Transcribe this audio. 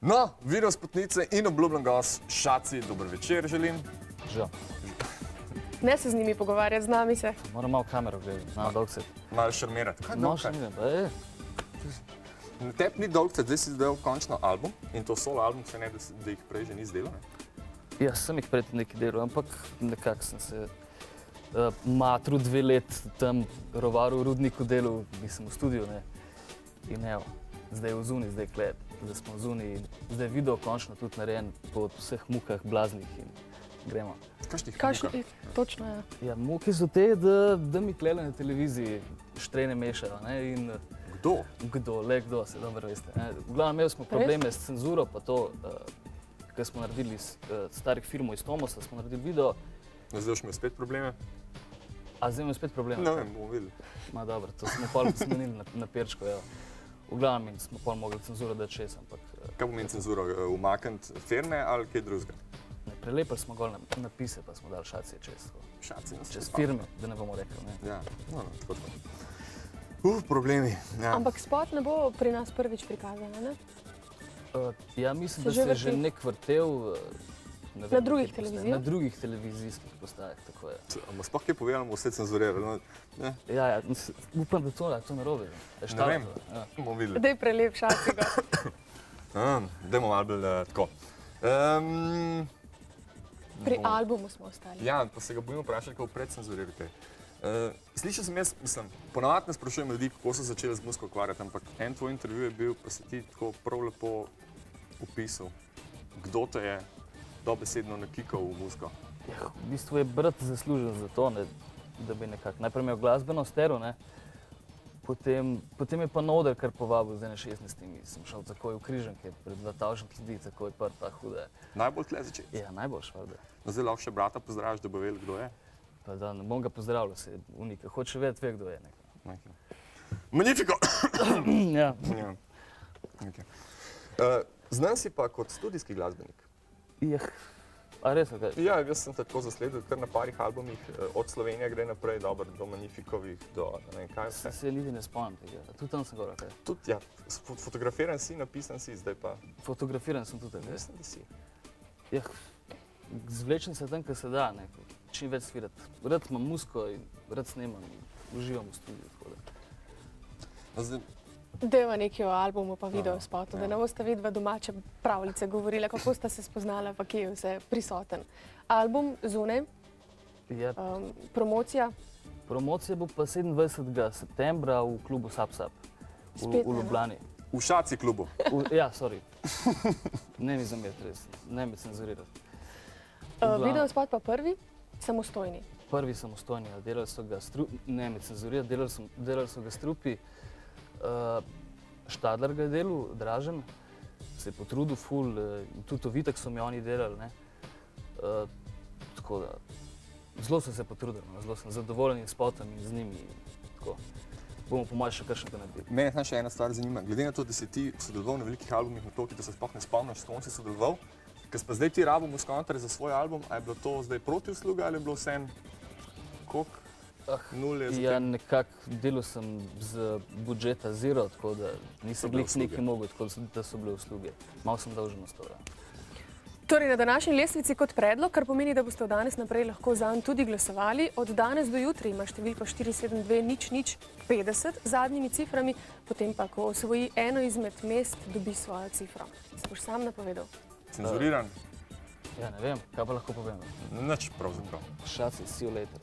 No, video spotnice in obljubljen gost, šaci, dober večer želim. Žal. Ne se z njimi pogovarjati, z nami se. Moram malo kamero gledati, malo dolg se. Malo šarmirati. Kaj Malo dolg kaj? ne, pa je. Tep ni dolg, zdaj si zdaj končno album in to solo album, se ne, da, jih prej že ni zdelo. ne? Ja, sem jih pred nekaj delal, ampak nekako sem se uh, matru dve let tam rovaru v rudniku delal, nisem v studiu, ne. In evo, zdaj je v zuni, zdaj klep, zdaj smo in zdaj je video končno tudi narejen po vseh mukah blaznih in gremo. Kakšnih Kakšni, mukah? točno je. Ja, muke so te, da, da mi klele na televiziji štrene mešajo, ne, in eh, Kdo? kdo, le kdo, se dobro veste. Ne. V glavnem imeli smo probleme s cenzuro, pa to, uh, ker smo naredili iz uh, starih filmov iz Tomosa, smo naredili video, No, zdaj imel spet probleme? a zdaj imamo spet probleme. Ne vem, bomo videli. Ma dobro, to smo pol smenili na, na perčko, ja. V glavnem in smo pol mogli cenzuro dati čez, ampak eh, Kaj pomeni cenzuro? eh, Umakniti firme ali kaj drugega? ne, prelepili smo gol na, napise, pa smo dali šacije čez, tako. Šaci nas čez firme, da ne bomo rekli. Ne. Ja, no, no, tako tako. Uf, problemi. Ja. Ampak spot ne bo pri nas prvič prikazan, ne? Uh, ja, mislim, Se da že se je že nek vrtel. uh, Na vem, drugih televizijah? Na drugih televizijskih postajah, tako je. Bomo sploh kaj povedali, bomo vse cenzurirali. No, ne, Ja, ja, upam, da to, da to narobe. Je ne vem, Ja. bomo videli. Dej prelepšati ga. Um, Dajmo malo bolj uh, tako. Um, Pri albumu smo ostali. Ja, pa se ga bojimo vprašati, kako predcenzurirate. Uh, slišal sem jaz, mislim, ponovadi ne sprašujem ljudi, kako so začeli z muziko ukvarjati, ampak en tvoj intervju je bil, pa si ti tako prav lepo opisal, kdo te je dobesedno nakikal v muziko. Ja, v bistvu je brat zaslužen za to, ne, da bi nekako najprej imel glasbeno stero, ne, potem, potem je pa Noder kar povabil na 16. Sem šel takoj v križanke, pred 2000 ljudi, takoj pa ta huda. Najbolj tle začeti. Ja, najboljš, valjda. No, zdaj lahko še brata pozdraviš, da bo vedel, kdo je. Pa da ne bom ga pozdravljal, se unika, hoče vedeti, ve, kdo je. nekaj. Magnifico! ja. ja. okay. uh, Znam si pa kot studijski glasbenik. Ja, a res, kaj? Ja, jaz sem tako zasledil, kar na parih albumih, eh, od Slovenije gre naprej, dobro, do Magnifikovih, do ne vem kaj Se, vse. se niti ne spomnim tega. Tudi tam sem govoril, kaj. Tudi, ja, fo- fotografiran si, napisan si, zdaj pa Fotografiran sem tudi, veš. mislim, da si. Ja, zvlečem se tam, kar se da, ne. čim več svirati. Rad imam musko in rad snemam in uživam v studiu. tako da. No, zdaj, Deva nekaj o albumu, pa video Aha, spotu, ja. da ne boste vidva domače pravljice govorila, kako sta se spoznala, pa kje je vse prisoten. Album zunaj, Ja, um, promocija, promocija bo pa 27. septembra v klubu Sapsap v, Spet v no. Ljubljani. v šaci klubu. V, ja, sorry. Ne mi zameriti, res. Ne mi cenzurirati. uh, video spot pa prvi, samostojni. Prvi samostojni, ja, delali so ga strupi, ne mi cenzurirati, delali, so- delali so ga strupi. Uh, Štadler ga je delal, Dražen, se je potrudil, ful, uh, tudi ovitek so mi oni delali. Uh, da, zelo so se potrudili, no, zelo sem zadovoljen s spotom in z njimi. Tako. Bomo po mojem še kakšnega naredili. Mene še ena stvar zanima. Glede na to, da si ti sodeloval na velikih albumih na toki, da se sploh ne spomniš, s kom si sodeloval, ker pa zdaj ti rabo muskontre za svoj album, a je bilo to zdaj proti usluga ali je bilo vse en kok? Ah, Nul je Ja, nekako delal sem z budžeta zero, tako da nisem glih nekaj mogel, tako da so bile usluge. Malo sem dolžen to. Ja. Torej, na današnji lestvici kot predlog, kar pomeni, da boste od danes naprej lahko za njim tudi glasovali. Od danes do jutri ima številko 472 nič nič 50 z zadnjimi ciframi, potem pa, ko osvoji eno izmed mest, dobi svojo cifro. Se boš sam napovedal. Cenzuriran? ja, ne vem, kaj pa lahko povem. Nič pravzaprav. Šaci, see you later.